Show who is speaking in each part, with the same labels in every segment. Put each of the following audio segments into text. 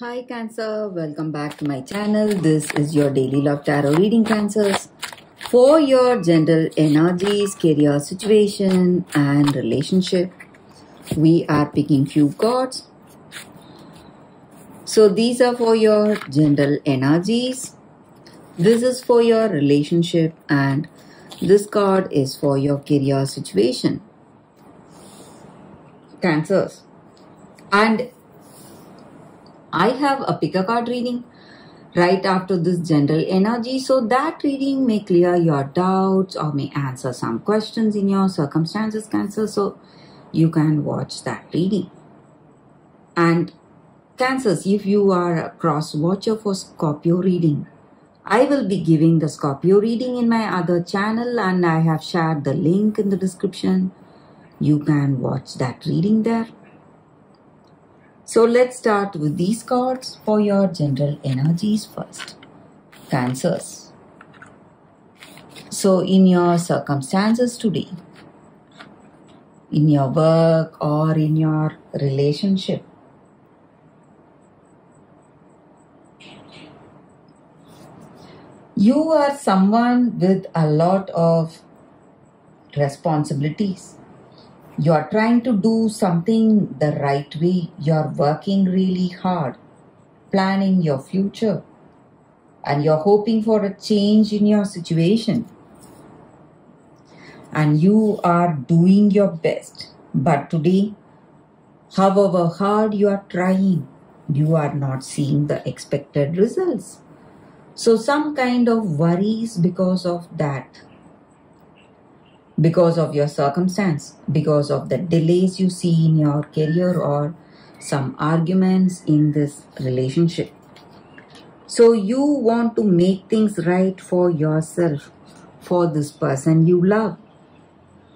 Speaker 1: Hi Cancer, welcome back to my channel. This is your daily love tarot reading Cancers for your general energies, career situation and relationship. We are picking few cards. So these are for your general energies. This is for your relationship and this card is for your career situation. Cancers. And I have a pick a card reading right after this general energy. So that reading may clear your doubts or may answer some questions in your circumstances, Cancer. So you can watch that reading. And Cancers, if you are a cross watcher for Scorpio reading, I will be giving the Scorpio reading in my other channel and I have shared the link in the description. You can watch that reading there. So let's start with these cards for your general energies first. Cancers. So in your circumstances today, in your work or in your relationship, you are someone with a lot of responsibilities you're trying to do something the right way. You're working really hard, planning your future, and you're hoping for a change in your situation. And you are doing your best. But today, however hard you are trying, you are not seeing the expected results. So, some kind of worries because of that because of your circumstance, because of the delays you see in your career or some arguments in this relationship. So you want to make things right for yourself, for this person you love.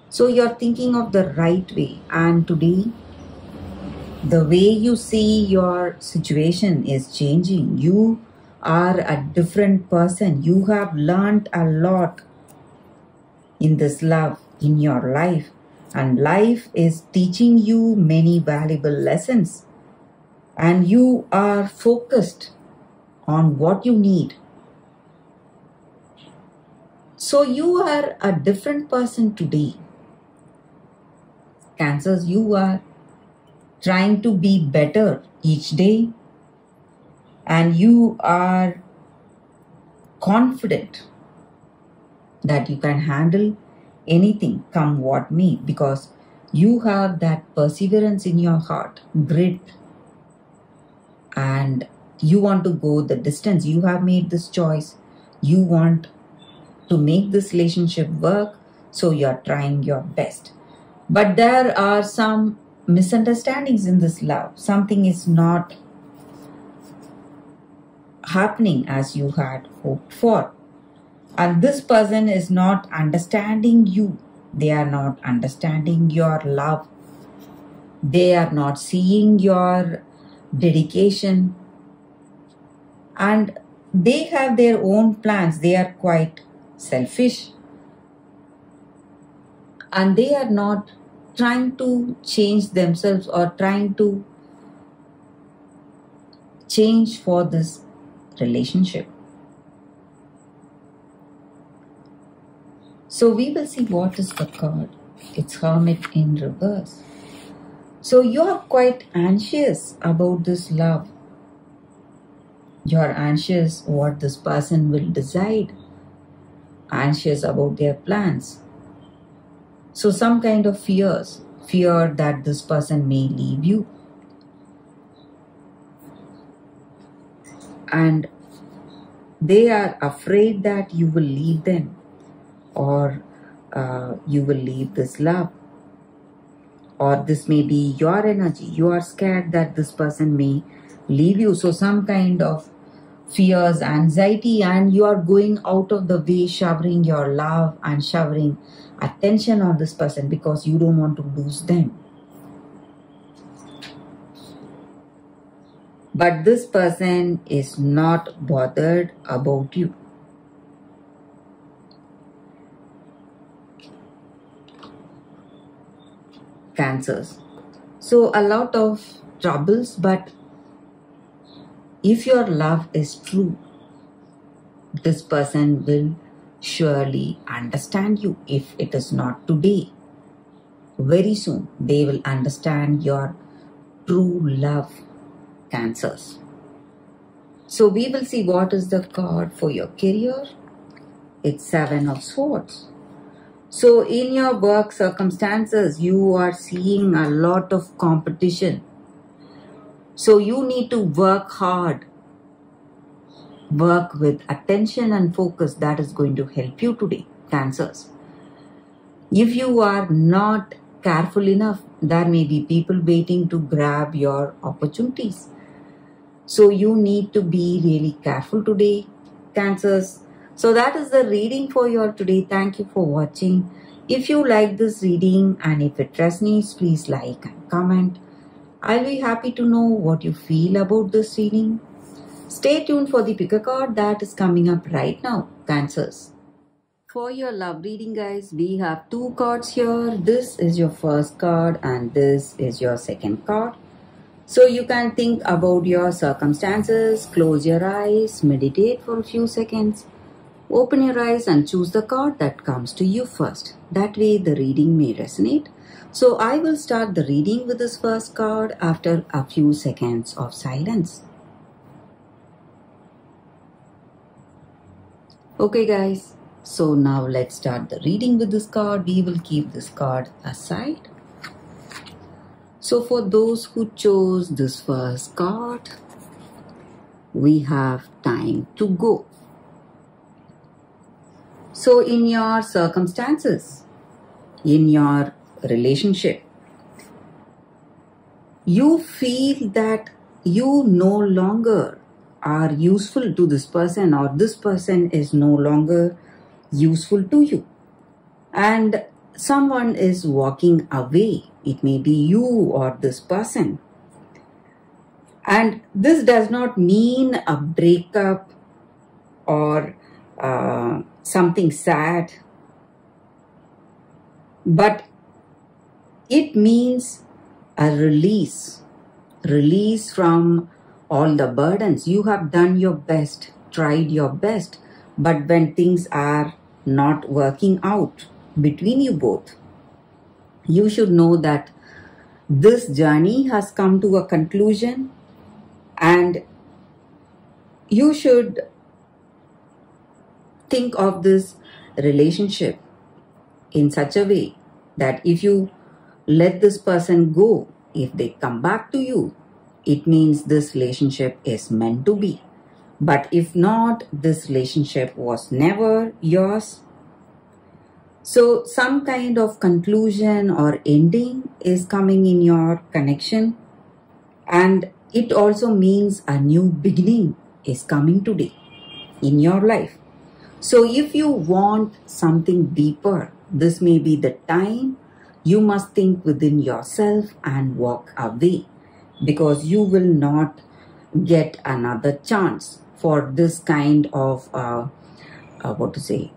Speaker 1: So you're thinking of the right way. And today, the way you see your situation is changing. You are a different person. You have learned a lot in this love in your life. And life is teaching you many valuable lessons. And you are focused on what you need. So you are a different person today. Cancers, you are trying to be better each day. And you are confident that you can handle anything, come what may, because you have that perseverance in your heart, grit, and you want to go the distance. You have made this choice. You want to make this relationship work, so you're trying your best. But there are some misunderstandings in this love. Something is not happening as you had hoped for and this person is not understanding you. They are not understanding your love. They are not seeing your dedication. And they have their own plans. They are quite selfish. And they are not trying to change themselves or trying to change for this relationship So we will see what is the card. It's Hermit in reverse. So you are quite anxious about this love. You are anxious what this person will decide. Anxious about their plans. So some kind of fears. Fear that this person may leave you. And they are afraid that you will leave them or uh, you will leave this love. Or this may be your energy. You are scared that this person may leave you. So some kind of fears anxiety and you are going out of the way showering your love and showering attention on this person because you don't want to lose them. But this person is not bothered about you cancers. So, a lot of troubles, but if your love is true, this person will surely understand you if it is not today. Very soon they will understand your true love cancers. So we will see what is the card for your career. It's seven of swords. So in your work circumstances, you are seeing a lot of competition. So you need to work hard. Work with attention and focus. That is going to help you today, cancers. If you are not careful enough, there may be people waiting to grab your opportunities. So you need to be really careful today, cancers. So that is the reading for you all today. Thank you for watching. If you like this reading and if it resonates, please like and comment. I'll be happy to know what you feel about this reading. Stay tuned for the pick a card that is coming up right now, Cancers. For your love reading, guys, we have two cards here. This is your first card and this is your second card. So you can think about your circumstances, close your eyes, meditate for a few seconds Open your eyes and choose the card that comes to you first. That way the reading may resonate. So I will start the reading with this first card after a few seconds of silence. Okay guys, so now let's start the reading with this card. We will keep this card aside. So for those who chose this first card, we have time to go. So, in your circumstances, in your relationship, you feel that you no longer are useful to this person or this person is no longer useful to you. And someone is walking away. It may be you or this person. And this does not mean a breakup or uh, something sad, but it means a release, release from all the burdens. You have done your best, tried your best, but when things are not working out between you both, you should know that this journey has come to a conclusion and you should think of this relationship in such a way that if you let this person go, if they come back to you, it means this relationship is meant to be. But if not, this relationship was never yours. So, some kind of conclusion or ending is coming in your connection, and it also means a new beginning is coming today in your life. So if you want something deeper, this may be the time you must think within yourself and walk away because you will not get another chance for this kind of uh, uh, what to say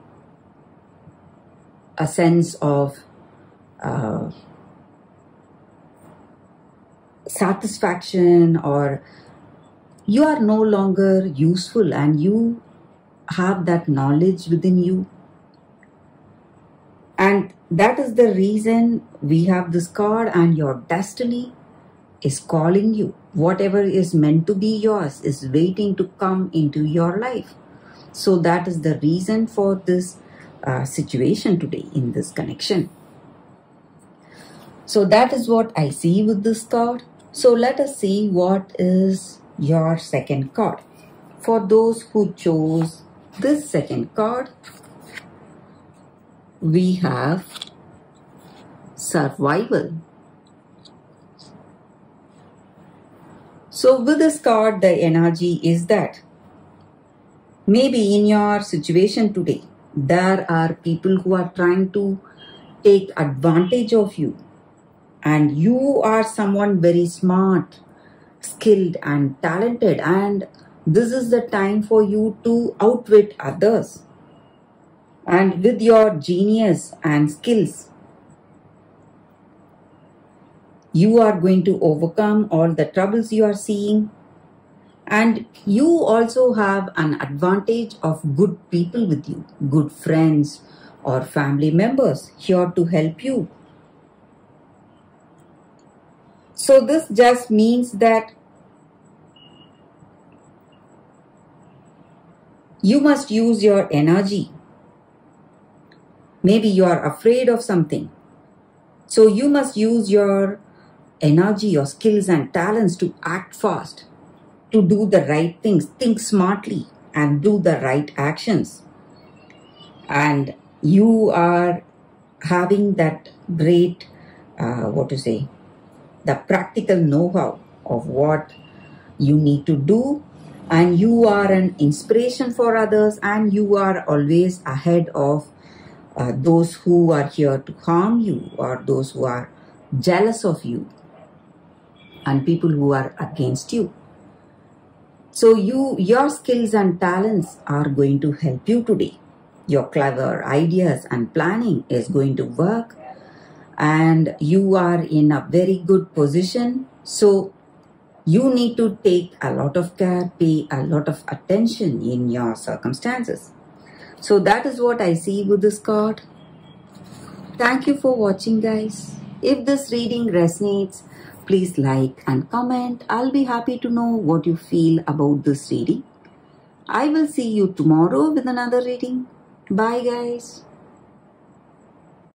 Speaker 1: a sense of uh, satisfaction or you are no longer useful and you have that knowledge within you. And that is the reason we have this card, and your destiny is calling you. Whatever is meant to be yours is waiting to come into your life. So, that is the reason for this uh, situation today in this connection. So, that is what I see with this card. So, let us see what is your second card. For those who chose this second card, we have survival. So with this card, the energy is that maybe in your situation today, there are people who are trying to take advantage of you and you are someone very smart, skilled and talented and this is the time for you to outwit others. And with your genius and skills, you are going to overcome all the troubles you are seeing. And you also have an advantage of good people with you, good friends or family members here to help you. So this just means that you must use your energy. Maybe you are afraid of something. So you must use your energy, your skills and talents to act fast, to do the right things, think smartly and do the right actions. And you are having that great, uh, what to say, the practical know-how of what you need to do and you are an inspiration for others and you are always ahead of uh, those who are here to harm you or those who are jealous of you and people who are against you. So you your skills and talents are going to help you today. Your clever ideas and planning is going to work and you are in a very good position. So you need to take a lot of care, pay a lot of attention in your circumstances. So that is what I see with this card. Thank you for watching guys. If this reading resonates, please like and comment. I'll be happy to know what you feel about this reading. I will see you tomorrow with another reading. Bye guys.